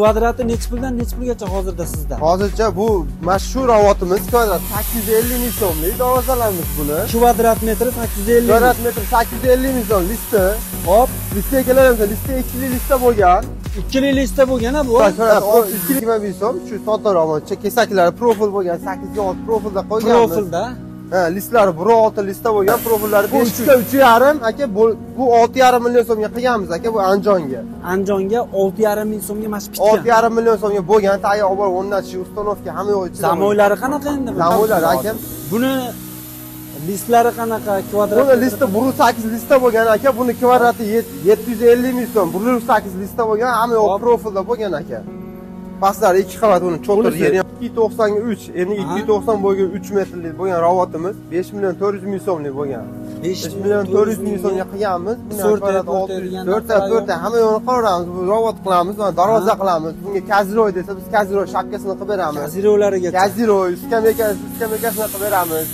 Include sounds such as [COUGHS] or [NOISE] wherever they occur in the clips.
kvadrati nechi puldan nechi pulgacha hozirda sizda? Hozircha bu mashhur ravotimiz kvadrat. Sakkiz yuz ellik ming so'mlik darvozalarimiz buni. Kvadrat metri sakkiz yuz ellik kvadrat metr sakkiz yuz ellik ming so'm listi hop listiga keladigan lista ikkili lista bo'lgan. Ikkili lista bo'lgan bu? Yuz yigirma ming so'm shu sotaroqman kesaklari profil bo'lgan. Sakkizga olti profilda qo'yganmiz. Profilda ha listlari bir olti lista bo'lgan profillari Bu besh uchta uch yarim. Aka bu olti yarim million so'mga qilganmiz aka bu andijonga andijonga olti yarim ming so'mga mana shu olti bitgan yarim million so'mga bo'lgan tayyor olib borib o'rnatish установка hamma yo'q zamoylari qanaqa endi? Zamoylari, aka. buni listlari qanaqa? Kvadrat buni lista bir sakkiz lista bo'lgan aka. Buni kvadrati yetti yuz ellik ming so'm. Bir sakkiz lista bo'lgan hamma yo'q profilda bo'lgan aka pastlari ikki qavat uni cho'tir yeri ikki to'qsonga uch endi ikki to'qson bo'lgan uch metrlik bo'lgan ravotimiz besh million to'rt yuz ming so'mlik bo'lgan. Besh million to'rt yuz ming so'mga qilganmiz To'rtta, to'rtta yuz hamma yo'qni qilaveramiz bu ravot qilamiz darvoza qilamiz. Bunga kaziroy desa biz kaziroy shapkasini qilib beramiz. Kazirovlarigacha kaziroy skameyka skameykasini qilib beramiz.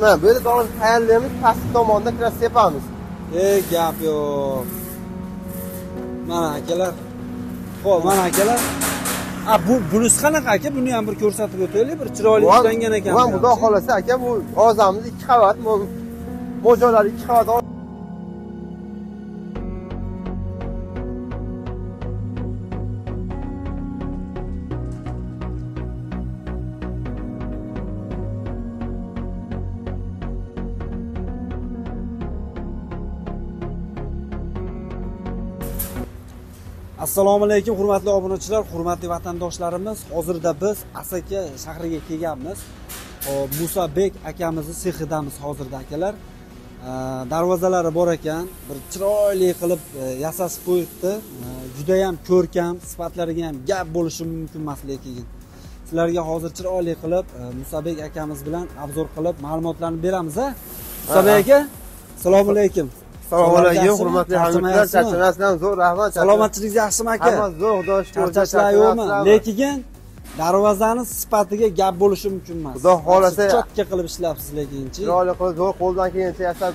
Mana bu yerda tayyorlaymiz pastki tomonda sepamiz. E gap yo'q mana akalar. Ho'p mana akalar. A bu bunisi qanaqa aka buni ham bir ko'rsatib o'taylik bir chiroyli ishlangan ekan. ham xudo xohlasa aka bu darvozamiz ikki qavat mo'jallari ikki qavat assalomu alaykum hurmatli obunachilar hurmatli vatandoshlarimiz. Hozirda biz asaka shahriga kelganmiz. Musabek akamizni sexidamiz hozirda akalar. Darvozalari bor ekan. Bir chiroyli qilib e, yasashib qo'yibdi. Judayam ko'rkam sifatlariga ham gap bo'lishi mumkin emas lekin. Sizlarga hozir chiroyli qilib e, musabek akamiz bilan obzor qilib ma'lumotlarni beramiz a musabek aka assalomu alaykum assalomu alaykum hurmatli Charchamayapsizmi? charchamasdan zo'r rahmat salomatchiligingiz yaxshimi aka? Zo'r xudo shukur charchashlar yo'qmi lekin darvozani sifatiga gap bo'lishi mumkin emas. Xudo xohlasa- chotka qilib ishlabsiz lekinchi chiroyli qilib zo'r qo'ldan kelgancha yasab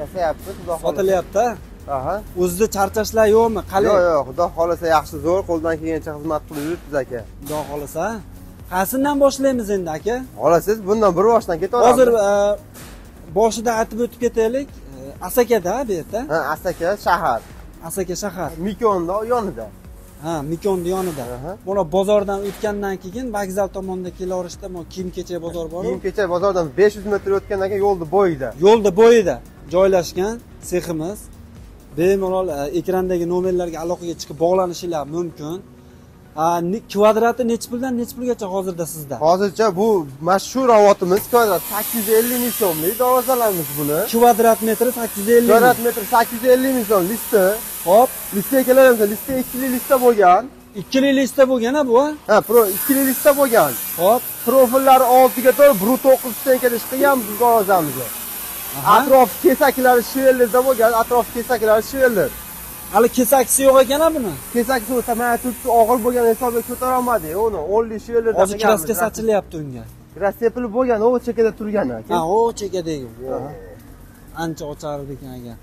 yasayapmiz xudo xohlasa. Sotilyapti aha. O'zida charchashlar yo'qmi? Qalay yo'q yo'q xudo xohlasa yaxshi zo'r qo'ldan kelgancha xizmat qilib yuribmiz aka. Xudo xohlasa qaysidan boshlaymiz endi aka? Olasiz bundan bir boshdan ketaveramiz hozir e, boshida aytib o'tib ketaylik asakada bu yerda ha asaka shahar. Asaka shahar. Mikonni yonida. Ha mikonni yonida. Mana bozordan o'tgandan keyin vokzal tomonda kelaverishda mana kiyim kecha bozor bor kiyim kecha bozordan 500 metr o'tgandan keyin yo'lni bo'yida yo'lda bo'yida joylashgan seximiz bemalol e, ekrandagi nomerlarga aloqaga chiqib bog'lanishinglar mumkin kvadrati nechi puldan nechi pulgacha hozirda sizda? Hozircha bu mashhur ravotimiz kvadrat 850 ming so'mlik darvozalarimiz buni. Kvadrat metri sakkiz yuz ellik kvadrat metr 850 ming so'm listi hop. Listiga keladigan lista ikkili lista bo'lgan. Ikkili lista bo'lgan bu ha pro ikkili lista bo'lgan. Hop. Profillari oltiga to'g'ri bir to'qqiz stenkada qilganmiz biz darvozamizni Aha. atrof kesaklari shivellarda bo'lgan atrof kesaklari shivellar hali kesakisi yo'q ekan buni. Kesak suv mana turibdi og'ir bo'lgan hisobga ko'tarolmadik uni o'nli shivellarda hozir kraska sochilyapti unga. Biraz sepilib bo'lgan u chekada turgan aka ha o chekadagi ancha ochardi ekan aka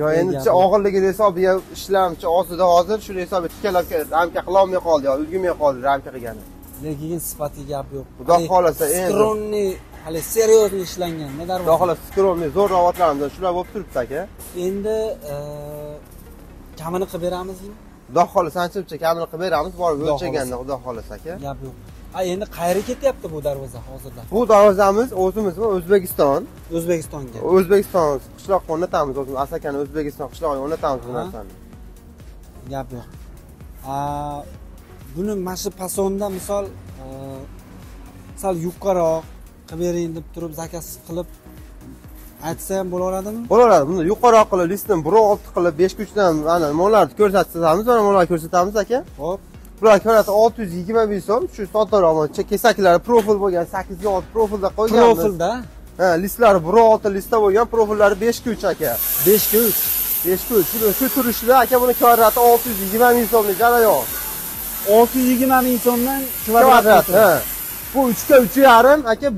yo endi Gap chi yo'q. og'irligi hisobiga ishlamchi ostida hozir shu hisobiga tikkalab ramka qilolmay qoldi yo ulgurmay qoldi ramka qilgani. Lekin sifatiga gap yo'q. Xudo xohlasa, endi. skronniy hali seryozni ishlangan xudo xohlasa skromniy zo'r ravotlarimiz shular bo'lib turibdi aka endi e, kamini qilib beramizmi? Xudo xohlasa anchagacha kamini qilib beramiz borib o'lchaganda xudo xohlasa aka. Gap yo'q. A endi qayerga ketyapti bu darvoza hozirda? Bu darvozamiz o'zimizni o'zbekiston. O'zbekistonga. O'zbekiston qishloqqa o'rnatamiz o'zimiz. Asakani o'zbekiston qishlog'iga o'rnatamiz bu narsani. Gap yo'q. Buni mana shu pasonda misol e, sal yuqoriroq qilib bering deb turib zakaz qilib aytsa ham bo'laveradimi? Bo'laveradi. Buni yuqoriroq qilib listni bir olti qilib beshga uchdan mana nimalarni ko'rsatamiz mana bularni ko'rsatamiz aka? Hop bular kvadrati olti yuz yigirma ming so'm shu mana kesaklari profil bo'lgan sakkizga olti profilda qo'yganmiz. Profilda? Ha listlari bir olti lista bo'lgan profillari beshga uch aka. Beshga uch beshga uch shu turishda aka buni kvadrati olti yuz yigirma ming so'mlik jarayon. Olti yuz yigirma ming so'mdan kvadrat ha bu uchga uch yarim aka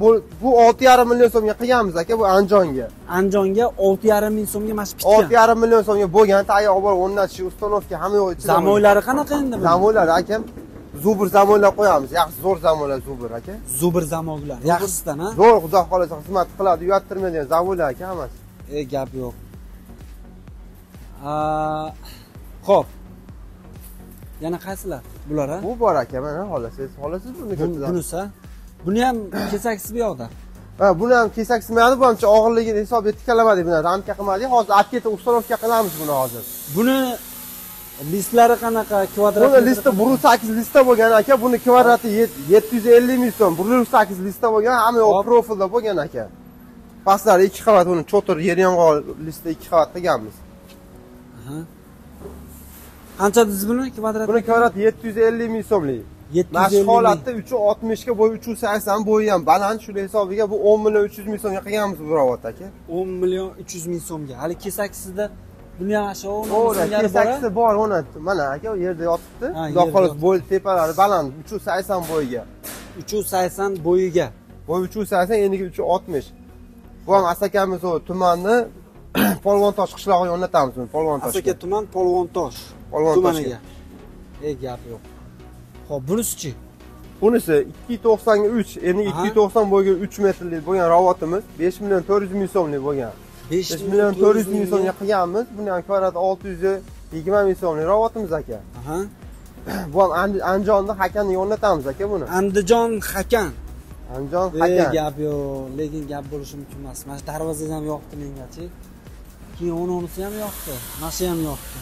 bu olti yarim million so'mga qilganmiz aka bu andijonga andijonga olti yarim ming so'mga mana shu olti bitgan yarim million so'mga bo'lgan tagi olib borib o'rnatish uстановка hamma yo'q zamoylari qanaqa endi buni? zamoylar akam zubr zamoylar qo'yamiz. Yaxshi zo'r zamoylar zubr aka. Zubr zamoylar yaxshisidan a zo'r xudo xohlasa xizmat qiladi uyattirmaydigan zamoylar aka hammasi. E gap yo'q. Ho'p yana qaysilar? Bular a bu bor aka mana xohlasangiz xohlasangiz bunisi? Buni ham kesakisi bu yoqda. Ha buni ham kesak sinmayadi bu hamcha og'irligini hisob etib buni ramka qilmadik hozir olib ketib установка qilamiz buni hozir. Buni listlari qanaqa? Kvadrat buni listi bir yuz sakkiz lista bo'lgan aka. Buni kvadrati yet- yetti yuz ellik ming so'm. Bir yuz sakkiz lista bo'lgan hamma yoq profilda bo'lgan aka. Pastlari ikki qavat uni cho'tir yer yong'oq lista ikki qavat qilganmiz. Qancha dediz buni? Kvadrat buni kvadrati yetti yuz ellik ming so'mlik ellik holatda uch yuz oltmishga bo'yi uch yuz sakson bo'yi ham baland shuni hisobiga bu o'n million uch yuz ming so'mga qilganmiz bu robot aka. o'n million uch yuz ming so'mga. Hali shu o'n to'g'ri singari bor uni mana aka u yerda yotibdi. Xudo xohlasa bo'yi tepalari baland uch yuz sakson bo'yiga. Uch yuz sakson bo'yiga. Bo'yi uch yuz sakson uch yuz oltmish. Bu ham asakamiz tumanni [CLEARS THROAT] polvontosh qishlog'iga o'rnatamiz buni polvontoshga. Asaka tuman polvontosh Polvontoshga. tumaniga. E gap yo'q ho'p bunisichi bunisi ikki yuz to'qsonga uch endi Aha. ikki yuz to'qson bo'yiga uch metrlik bo'lgan robotimiz besh million to'rt yuz ming so'mlik bo'lgan. Besh besh million to'rt yuz ming so'mga qilganmiz buni ham olti yuz yigirma ming so'mlik robotimiz aka. Aha. [CLEARS THROAT] bu ham Andi- andijonda hakaniga o'rnatamiz aka buni. Andijon hakan. Andijon hakan. gap yo'q lekin gap bo'lishi mumkin emas. Mana shu darvozasi ham yoqdi mengachi. Keyin uni unisi ham yoqdi mana shu ham yoqdi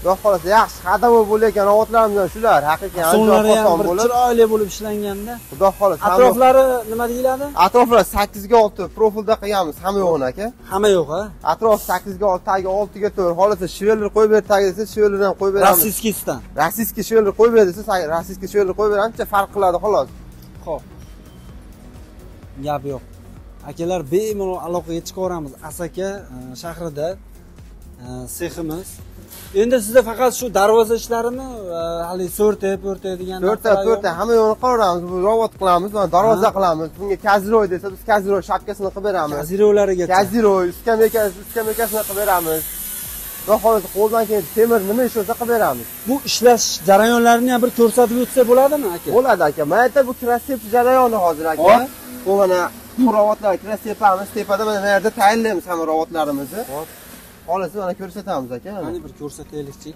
xudo xohlasa yaxshi qadami bo'layotgan robotlarimizdan shular haqiqiy sonlari ham bir chiroyli bo'lib ishlanganda. Xudo xohlasa atroflari nima deyiladi? Atroflar sakkizga olti profilda qilganmiz hamma yo'g'ini aka. Hamma yo'q a atrof sakkizga olti tagi oltiga to'rt xohlasa shiveler qo'yib ber tagi desa shiveler ham qo'yib beramiz. Rossiyskisidan rossiyskiy shiveler qo'yib ber desa rossiyskiy shiveler qo'yib beramizcha farq qiladi xolos. Ho'p gap yo'q. Akalar bemalol aloqaga chiqaveramiz. Asaka e, shahrida seximiz endi sizda faqat shu darvoza ishlarimi e, haligi so'rta po'rta degan to'rtta yo'qmi? hamma yo'g'ini qilaveramiz bu robot qilamiz darvoza qilamiz bunga kaziroy desa biz kaziroy shapkasini qilib beramiz kazirovlarigacha kaziroy skameyka skameykasini qilib beramiz xudo xohlasa qo'ldan keyin temir nima ish bo'lsa qilib beramiz bu ishlash jarayonlarini ham bir ko'rsatib o'tsa bo'ladimi aka bo'ladi aka mana yerda bu sepish jarayoni hozir aka bu mana bu sepamiz tepada mana bu yerda tayinlaymiz hamma robotlarimizni xohlasa mana ko'rsatamiz aka. Mana. qani bir ko'rsataylikchi?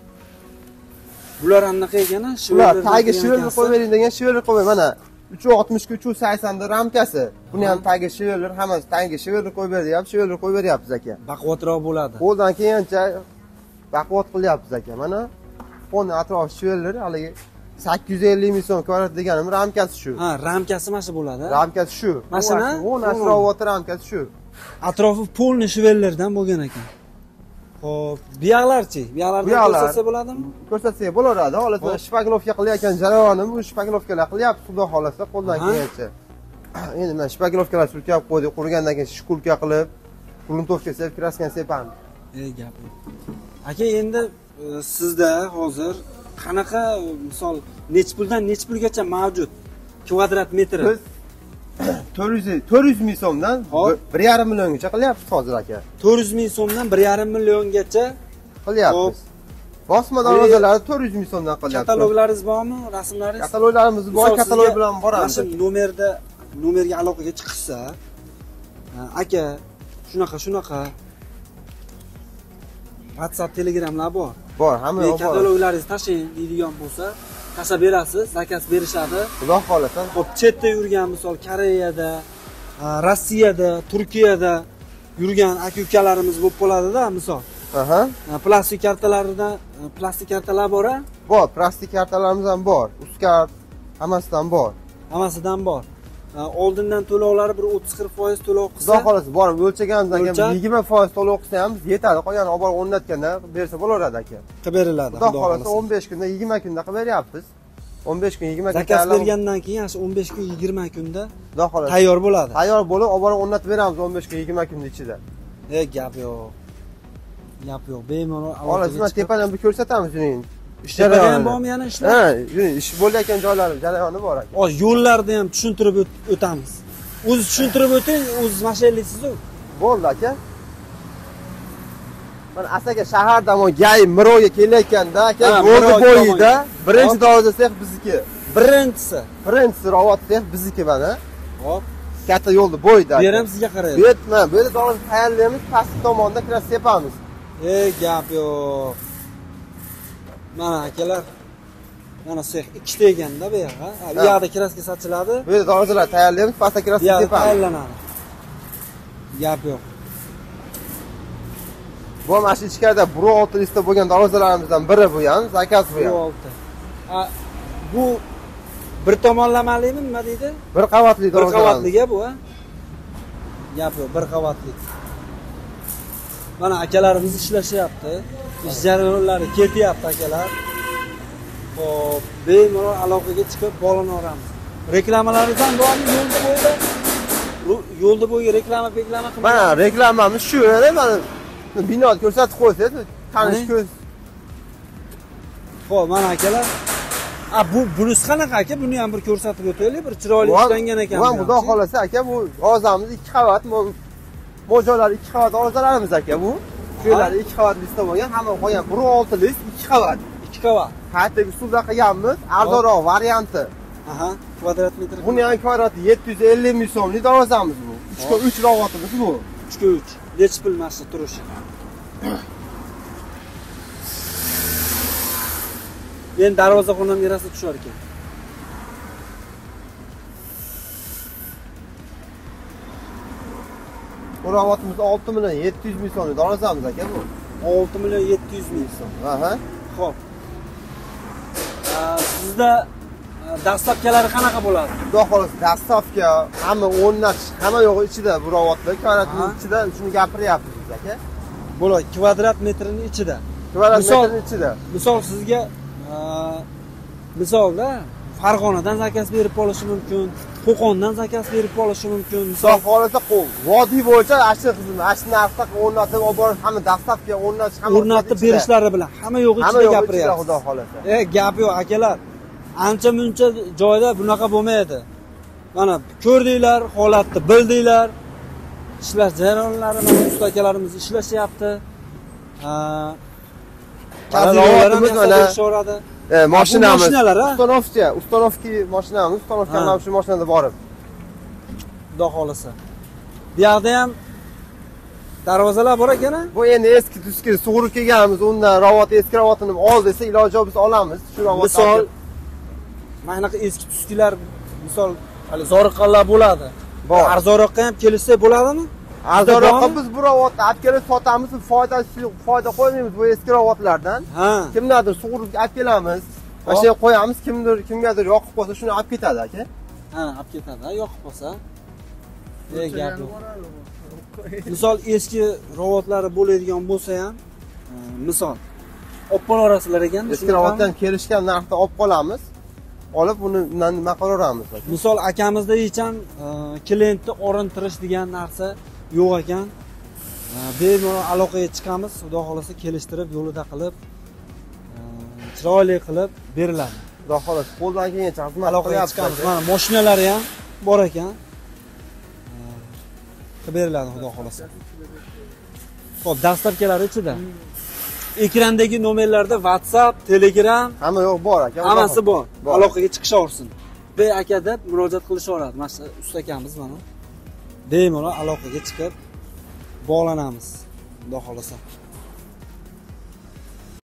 Bular anaqa ekan a ular shiverlar tagiga qo'yib bering degan shiverli qo'yib mana uch yuz oltmishga uch yuz saksonda ramkasi. Buni ham tagiga shiverli hammasi tagiga shiverli qo'yib ber deyapmiz shiverli qo'yib beryapmiz aka. Baquvvatroq bo'ladi. Qo'ldan kelgancha baquvvat qilyapmiz aka. Mana fonni atrofi shiverli haligi sakkiz yuz ellik ming so'm kvadrat deganim ramkasi shu. Ha ramkasi mana shu bo'ladi. Ramkasi shu. Mashina? o'n roboti ramkasi shu atrofi polniy shivellardan bo'lgan ekan ho'p buyoqlarchi buyoqlarni Buyoqlar. ko'rsatsa bo'ladimi? Ko'rsatsak bo'laveradi xohlasa Hop. shpaglovka qilayotgan jarayonim bu shpaglovkalar qilyapti xudo xohlasa qo'ldan kelgancha. [CLEARS THROAT] Endi mana shpaglovkalar surkab qo'ydik qurigandan keyin shkulka qilib gruntovka sepib kraskani sepamiz e gap. Aka endi e, sizda hozir qanaqa misol nechi puldan nechi pulgacha mavjud kvadrat metri biz [COUGHS] to'rt yuz to'rt yuz ming so'mdan Hop. bir- yarim milliongacha qilyapmiz hozir aka. to'rt yuz ming so'mdan bir yarim milliongacha qilyapmiz bosma darvozalari to'rt yuz ming so'mdan qilyapmiz kataloglaringiz bormi? Rasmlaringiz kataloglarimiz bor katalog bilan boramiz mana shu nomerda nomerga aloqaga chiqishsa aka shunaqa shunaqa. Whatsapp telegramlar bor. Bor hamma bor. kataloglaringizni tashlang deydigan bo'lsa tashlab berasiz zakaz berishadi. Xudo xohlasa. Hop chetda yurgan misol koreyada rossiyada turkiyada yurgan aka ukalarimiz bo'lib qoladida misol. Aha. Ha, plastik kartalarida plastik kartalar bor a bor plastik kartalarimiz ham bor. Uskart hammasidan bor. Hammasidan bor oldindan to'lovlari bir o'ttiz qirq foiz to'lov xudo qilsa xohlasa borib o'lchaganimizdan keyin yigirma foiz to'lov qilsa ham yetadi. Qolganini olib borib o'rnatganda bersa bo'laveradi aka. Qilib beriladi xudo xohlasa o'n besh kunda yigirma kunda qilib beryapmiz o'n besh kun yigirma kun zakaz bergandan keyin shu o'n besh kun yigirma kunda xudo xohlasa. tayyor bo'ladi. Tayyor bo'lib olib borib o'rnatib beramiz o'n besh kun yigirma kunni ichida. E gap yo'q. Gap yo'q bemalol xohlasa aloqaga man chiqib tepadan bir ko'rsatamiz uning ish tepada ham jarayoni. bormi yana ishlar? Ha ish bo'layotgan joylari jarayoni bor aka hozir yo'llarni ham tushuntirib o't- o'tamiz. O'zi tushuntirib o'ting o'ziz mashinalisizu bo'ldi aka. Mana asaga shahardan gay miroga kelayotganda aka yo'lni bo'yida birinchi darvoza sex bizniki birinchisi. Birinchisi ravot sex bizniki mana. Hop. Katta yo'lni bo'yida. Bu ham sizga bu qaraydi yer mana bu yerda darvoza tayyorlaymiz pastki tomonda kiras sepamiz. E gap yo'q mana akalar mana sex ikkita ekanda bu yoq ha bu yoqda kraska sochiladi. Bu yerda darvozalar tayyorlaymiz pastda yoqda sepamiz tayyorlanadi. Gap yo'q. Bu ham mana shu ichkarida buro olti listda bo'lgan darvozalarimizdan biri bu ham zakaz bu ham. olti. Bu bir tomonlamalimi nima deydi? Bir qavatli bir qavatliga bu a gap yo'q bir qavatli. Mana akalarimiz ishlashyapti ish jarayonlari ketyapti akalar. Hop bemalol aloqaga chiqib bog'lanaveramiz reklamalaringiz ham bormi yo'lda bo'yida yo'lda bo'yiga reklama reklama qilib mana reklamamiz shu yana mana binoni ko'rsatib qo'ysangiz tanish ko'z ho'p mana akalar. A bu bunisi qanaqa aka? Buni ham bir ko'rsatib o'taylik bir chiroyli ishlangan ekan bu ham xudo xohlasa aka bu g'ozamiz ikki qavat mo- mo'ljallar ikki qavat g'ozalarimiz aka bu yerlarda ikki qavat listda bo'lgan hamma qolgan bir olti list ikki qavat. Ikki qavat. Qayerda usulda qilganmiz arzonroq varianti. Aha kvadrat metr. Buni ham kvadrati yetti yuz ellik ming so'mlik darvozamiz bu. Uchga uch ravatimiz bu. Uchga uch. Nechi pul mana turishi? Endi darvoza xonam yarasi tushar ekan bu ravatimiz olti million yetti yuz ming so'mlik darvozamiz aka bu? Olti million yetti yuz ming so'm. Aha. Ho'p sizda a, dastlabkilari qanaqa bo'ladi? Xudo xohlasa dastovka hamma o'rnatish hamma yo'g'i ichida bu ravatlar kvadratning Aha. ichida shuni gapiryapmiz biz aka bo'ladi kvadrat metrini ichida. Kvadrat metrni ichida. misol sizga a, misolda farg'onadan zakaz berib olishi mumkin qo'qondan zakaz berib olishi mumkin. Misol qo'l vodiy bo'yicha xizmat ashli narxda o'rnatib olib borib hamma dastavka o'rnatish hamma o'rnatib berishlari bilan hamma hamma ichida gapiryapsiz xudo xohlasa. E gap yo'q akalar. Ancha muncha joyda bunaqa bo'lmaydi. Mana ko'rdinglar holatni bildinglar. Ishlash jarayonlari mana usta akalarimiz ishlashyapti E, mashinamiz. mashinalar, a? ustanovka ustanovki mashinamiz ustanovka mana shu mashinada borib. Xudo xohlasa. Bu yoqda ham darvozalar bor ekan bu endi eski tuski sug'urib kelganmiz undan ravat eski ravatini ol desa iloji bo'lsa olamiz. Shu ravatni misol mana shunaqa eski tuskilar misol hali zoriqqanlar bo'ladi. Bor. arzonroqqa ham kelishsa bo'ladimi arzonroqqa biz bu ravatni olib kelib sotamiz foydasi yo'q foyda qo'ymaymiz bu eski ravatlardan ha. Kimlardir sug'urib olib kelamiz. Mana shu yerga qo'yamiz kimdir kimgadir yoqib qolsa shuni olib ketadi aka. Ha olib ketadi yoqib qolsa. Gap yo'q? misol eski robotlari bo'ladigan bo'lsa ham e, misol olib qolarasizlar ekan eski ravatdan kelishgan narxda olib qolamiz olib uni nima qilaveramiz aka. misol akamizda hech ham e, klientni orintirish degan narsa yo'q ekan. Bemalol aloqaga chiqamiz. Xudo xohlasa kelishtirib yo'lida qilib chiroyli qilib beriladi. Xudo xohlasa qo'ldan kelgancha xizmat aloqaga chiqamiz. Mana moshinalari ham bor ekan. Qilib beriladi xudo xohlasa. Ho'p dastlabkilari ichida. Ekrandagi nomerlarda whatsapp telegram. Hamma yo'q bor aka hammasi bor. Aloqaga chiqishaversin. Be aka deb murojaat qilishaveradi. Mana shu usta akamiz mana bemalol aloqaga chiqib bog'lanamiz. Xudo xohlasa.